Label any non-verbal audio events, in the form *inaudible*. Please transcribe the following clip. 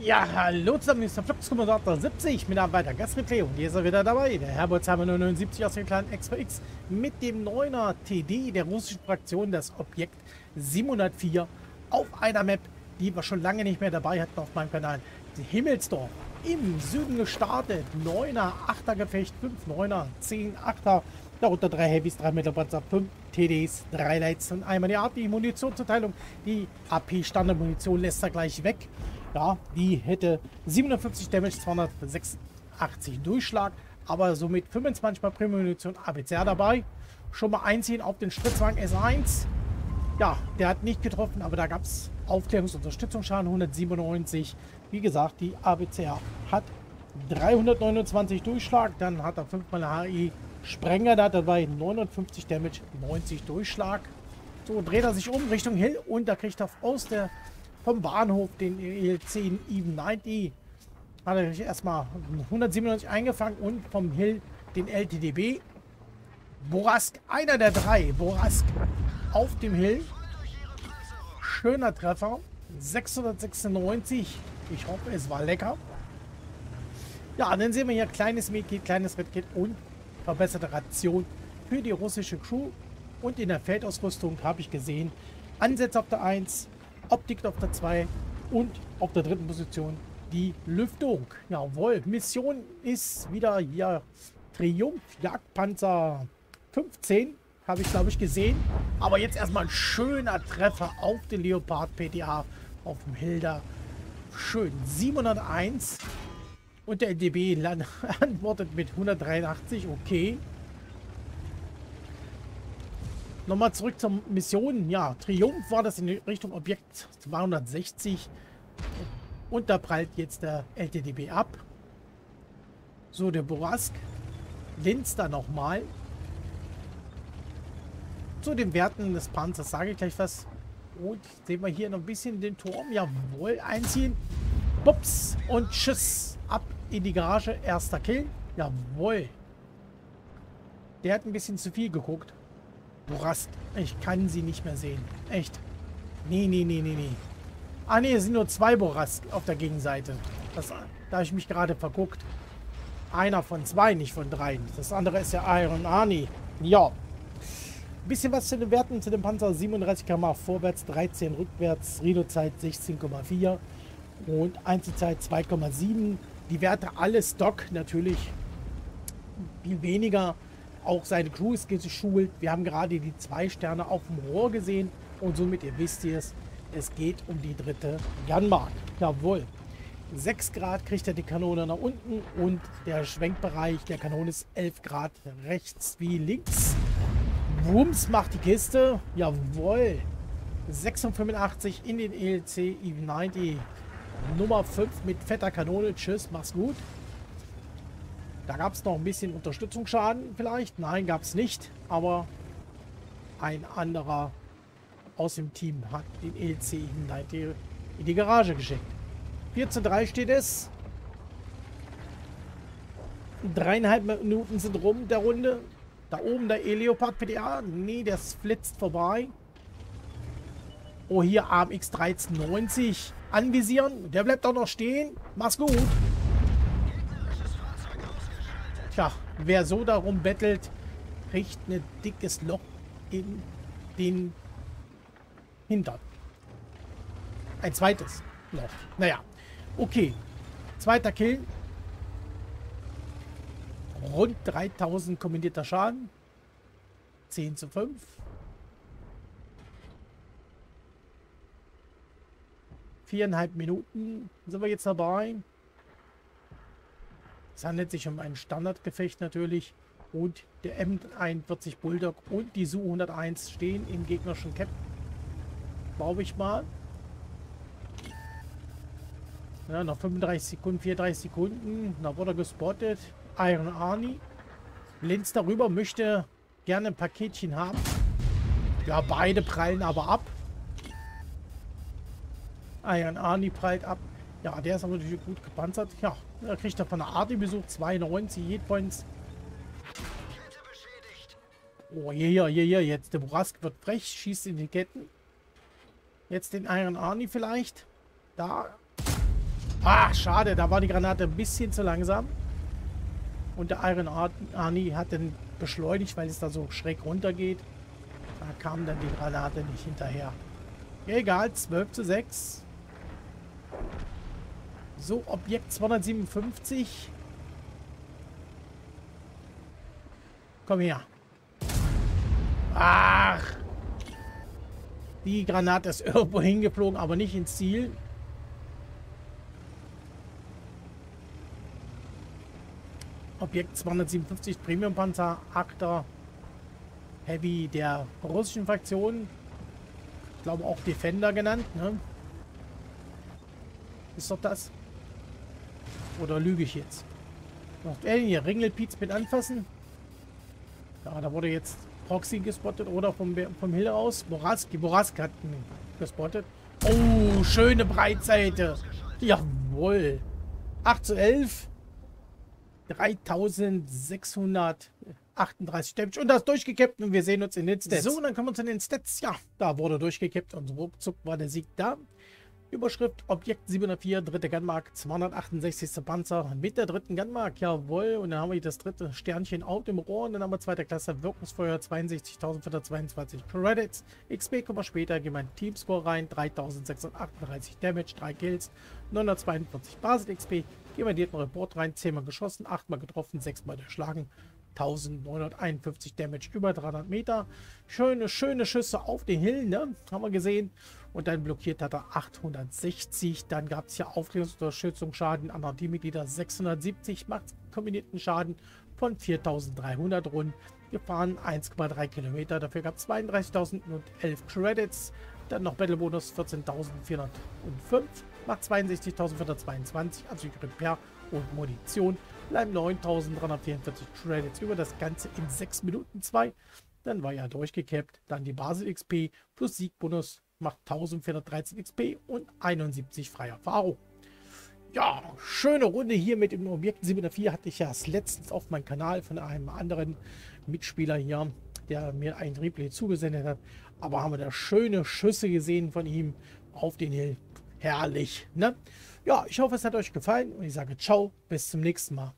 Ja, hallo zusammen, hier ist der Fluxkommentator 70, Mitarbeiter Gastreplay und hier ist er wieder dabei, der Herbolzheimer 079 aus dem kleinen X4X mit dem 9er TD der russischen Fraktion, das Objekt 704 auf einer Map, die wir schon lange nicht mehr dabei hatten auf meinem Kanal. Die Himmelsdorf im Süden gestartet, 9er, 8er Gefecht, 5 9er, 10 8er, darunter 3 Heavys, 3 Mittelpanzer, 5 TDs, 3 Lights und einmal die Art, die Munitionszuteilung, die AP Standardmunition lässt er gleich weg. Ja, die hätte 57 Damage, 286 Durchschlag, aber somit 25 mal Premium-Munition ABCR dabei. Schon mal einziehen auf den Stritzwagen S1. Ja, der hat nicht getroffen, aber da gab es Aufklärungs- und Unterstützungsschaden 197. Wie gesagt, die ABCR hat 329 Durchschlag, dann hat er 5 mal HI Sprenger, da hat er dabei 59 Damage, 90 Durchschlag. So, dreht er sich um Richtung Hill und da kriegt er aus der vom Bahnhof den EL10 Even 90. Hat er erstmal 197 eingefangen und vom Hill den LTDB. Borask, einer der drei. Borask auf dem Hill. Schöner Treffer. 696. Ich hoffe, es war lecker. Ja, dann sehen wir hier kleines Medkit, kleines Redkit und verbesserte Ration für die russische Crew. Und in der Feldausrüstung habe ich gesehen, Ansätze auf der 1, Optik auf der 2 und auf der dritten Position die Lüftung. Jawohl, Mission ist wieder hier Triumph Jagdpanzer 15, habe ich glaube ich gesehen. Aber jetzt erstmal ein schöner Treffer auf den Leopard PTA auf dem Hilda. Schön, 701. Und der LDB *laughs* antwortet mit 183, okay. Nochmal zurück zur Mission. Ja, Triumph war das in Richtung Objekt 260. Und da prallt jetzt der LTDB ab. So, der Borask linst da nochmal. Zu den Werten des Panzers sage ich gleich was. Und sehen wir hier noch ein bisschen den Turm. Jawohl, einziehen. Bups und tschüss. Ab in die Garage. Erster Kill. Jawohl. Der hat ein bisschen zu viel geguckt. Borast. Ich kann sie nicht mehr sehen. Echt. Nee, nee, nee, nee, nee. Ah, nee, es sind nur zwei Borast auf der Gegenseite. Das, da habe ich mich gerade verguckt. Einer von zwei, nicht von dreien. Das andere ist ja Iron Arnie. Ja. Bisschen was zu den Werten zu dem Panzer. 37 km vorwärts, 13 rückwärts, Rino-Zeit 16,4 und Einzelzeit 2,7. Die Werte alle Stock natürlich. Viel weniger auch seine Crew ist geschult. Wir haben gerade die zwei Sterne auf dem Rohr gesehen. Und somit, ihr wisst es, es geht um die dritte Gunmark. Jawohl. 6 Grad kriegt er die Kanone nach unten und der Schwenkbereich der Kanone ist 11 Grad rechts wie links. Wumms macht die Kiste. Jawohl. 86 in den ELC E90 Nummer 5 mit fetter Kanone. Tschüss, mach's gut. Da gab es noch ein bisschen Unterstützungsschaden vielleicht. Nein, gab es nicht. Aber ein anderer aus dem Team hat den ELC in die Garage geschickt. 14.3 steht es. Dreieinhalb Minuten sind rum der Runde. Da oben der E-Leopard PDA. Nee, der flitzt vorbei. Oh, hier AMX 1390. Anvisieren. Der bleibt auch noch stehen. Mach's gut. Tja, wer so darum bettelt, kriegt ein dickes Loch in den Hintern. Ein zweites Loch. Naja, okay. Zweiter Kill. Rund 3000 kombinierter Schaden. 10 zu 5. Viereinhalb Minuten sind wir jetzt dabei. Es handelt sich um ein Standardgefecht natürlich. Und der M41 Bulldog und die Su-101 stehen im gegnerischen Cap. Glaube ich mal. Ja, noch 35 Sekunden, 34 Sekunden. Da wurde gespottet. Iron Arnie. Linz darüber möchte gerne ein Paketchen haben. Ja, beide prallen aber ab. Iron Arnie prallt ab. Ja, der ist aber natürlich gut gepanzert. Ja, da kriegt er von der Arty-Besuch 92 Hitpoints. Oh, hier, hier, hier, hier. Jetzt der Borask wird frech, schießt in die Ketten. Jetzt den Iron Arnie vielleicht. Da. Ach, schade, da war die Granate ein bisschen zu langsam. Und der Iron Arnie hat dann beschleunigt, weil es da so schräg runter geht. Da kam dann die Granate nicht hinterher. Egal, 12 zu 6. So, Objekt 257. Komm her. Ach. Die Granate ist *laughs* irgendwo hingeflogen, aber nicht ins Ziel. Objekt 257 Premium Panzer, Akter Heavy der russischen Fraktion. Ich glaube auch Defender genannt. Ne? Ist doch das? Oder lüge ich jetzt? Noch äh, hier, Ringelpiez mit anfassen. Ja, da wurde jetzt Proxy gespottet oder vom, vom Hill aus. Boraski, Boraski hat ihn gespottet. Oh, schöne Breitseite. Jawohl. 8 zu 11. 3638 Damage. Und das durchgekippt und wir sehen uns in den Stats. So, dann kommen wir zu den Stats. Ja, da wurde durchgekippt und ruckzuck war der Sieg da. Überschrift Objekt 704, dritte Gunmark, 268. Panzer mit der dritten Gunmark, jawohl. Und dann haben wir das dritte Sternchen out im Rohr und dann haben wir zweite Klasse Wirkungsfeuer, 62.422 Credits. XP kommen wir später, gehen wir in Teamscore rein, 3.638 Damage, 3 Kills, 942 Basis XP. Gehen wir in den Report rein, 10 mal geschossen, 8 mal getroffen, 6 mal erschlagen. 1951 Damage über 300 Meter. Schöne, schöne Schüsse auf den Hill, ne? Haben wir gesehen. Und dann blockiert hat er 860. Dann gab es ja Aufklärungsunterstützung Schaden an Teammitglieder 670. Macht kombinierten Schaden von 4300 rund. Gefahren 1,3 Kilometer. Dafür gab es 32.011 Credits. Dann noch Battlebonus 14.405. Macht 62.422. Also Repair und Munition bleiben 9344 Credits über das Ganze in 6 Minuten 2. Dann war ja durchgekappt. Dann die Basis XP plus Siegbonus macht 1413 XP und 71 freie Erfahrung. Ja, schöne Runde hier mit dem Objekt 704 hatte ich ja letztens auf meinem Kanal von einem anderen Mitspieler hier, der mir ein Replay zugesendet hat. Aber haben wir da schöne Schüsse gesehen von ihm auf den Hill. Herrlich, ne? Ja, ich hoffe, es hat euch gefallen und ich sage ciao, bis zum nächsten Mal.